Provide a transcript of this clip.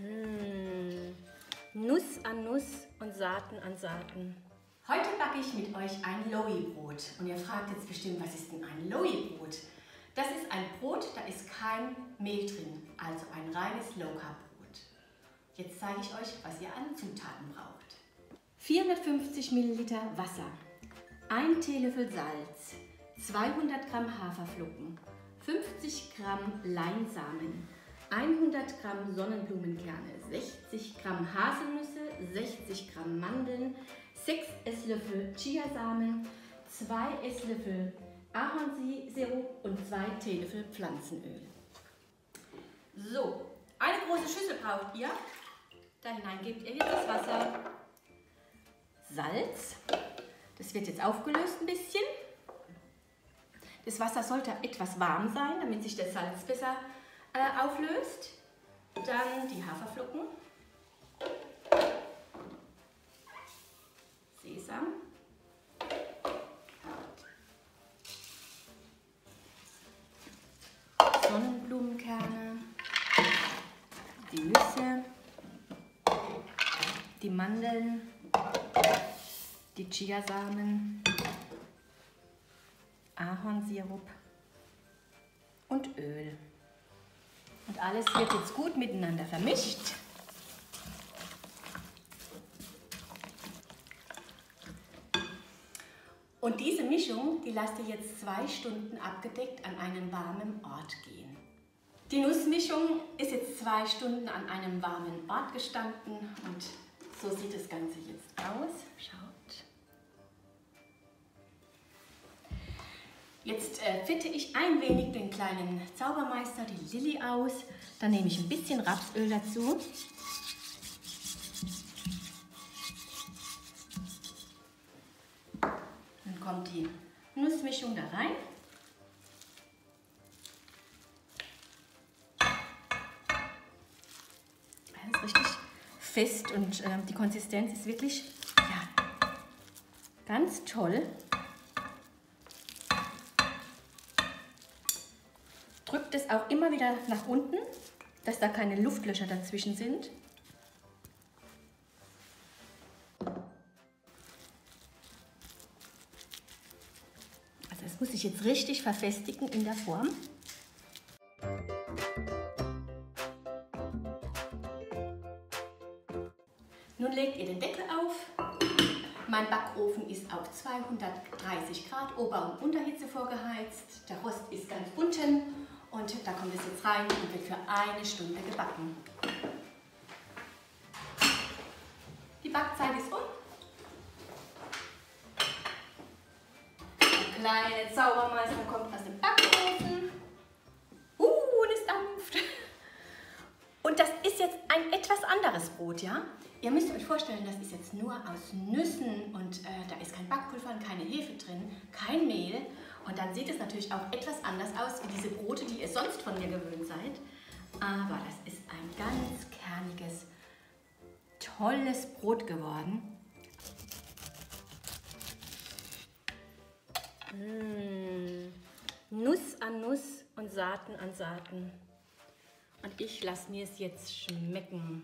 Mmh. Nuss an Nuss und Saaten an Saaten. Heute backe ich mit euch ein Lowy-Brot. Und ihr fragt jetzt bestimmt, was ist denn ein Lowy-Brot? Das ist ein Brot, da ist kein Mehl drin, also ein reines Low-Carb-Brot. Jetzt zeige ich euch, was ihr an Zutaten braucht. 450 Milliliter Wasser, 1 Teelöffel Salz, 200 Gramm Haferflocken, 50 Gramm Leinsamen, 100 Gramm Sonnenblumenkerne, 60 Gramm Haselnüsse, 60 Gramm Mandeln, 6 Esslöffel Chiasamen, 2 Esslöffel Ahornsirup und 2 Teelöffel Pflanzenöl. So, eine große Schüssel braucht ihr. Da hinein gebt ihr jetzt das Wasser, Salz, das wird jetzt aufgelöst ein bisschen. Das Wasser sollte etwas warm sein, damit sich das Salz besser äh, auflöst. Dann die Haferflocken. Sesam. Sonnenblumenkerne. Die Nüsse. Die Mandeln. Die Chiasamen. Ahornsirup und Öl. Alles wird jetzt gut miteinander vermischt. Und diese Mischung, die lasst ihr jetzt zwei Stunden abgedeckt an einem warmen Ort gehen. Die Nussmischung ist jetzt zwei Stunden an einem warmen Ort gestanden und so sieht das Ganze jetzt aus. Schaut. Jetzt äh, fitte ich ein wenig den kleinen Zaubermeister, die Lilly, aus. Dann nehme ich ein bisschen Rapsöl dazu. Dann kommt die Nussmischung da rein. Das ist richtig fest und äh, die Konsistenz ist wirklich ja, ganz toll. Drückt es auch immer wieder nach unten, dass da keine Luftlöcher dazwischen sind. Also es muss sich jetzt richtig verfestigen in der Form. Nun legt ihr den Deckel auf. Mein Backofen ist auf 230 Grad Ober- und Unterhitze vorgeheizt. Der Rost ist ganz unten und da kommt es jetzt rein und wird für eine Stunde gebacken. Die Backzeit ist um. Der kleine Zaubermeister kommt aus dem Backofen. Uh, und es dampft. Und das ist jetzt ein etwas anderes Brot, ja? Ihr müsst euch vorstellen, das ist jetzt nur aus Nüssen und äh, da ist kein Backpulver und keine Hefe drin, kein Mehl. Und dann sieht es natürlich auch etwas anders aus wie diese Brote, die ihr sonst von mir gewöhnt seid. Aber das ist ein ganz kerniges, tolles Brot geworden. Mmh. Nuss an Nuss und Saaten an Saaten. Und ich lasse mir es jetzt schmecken.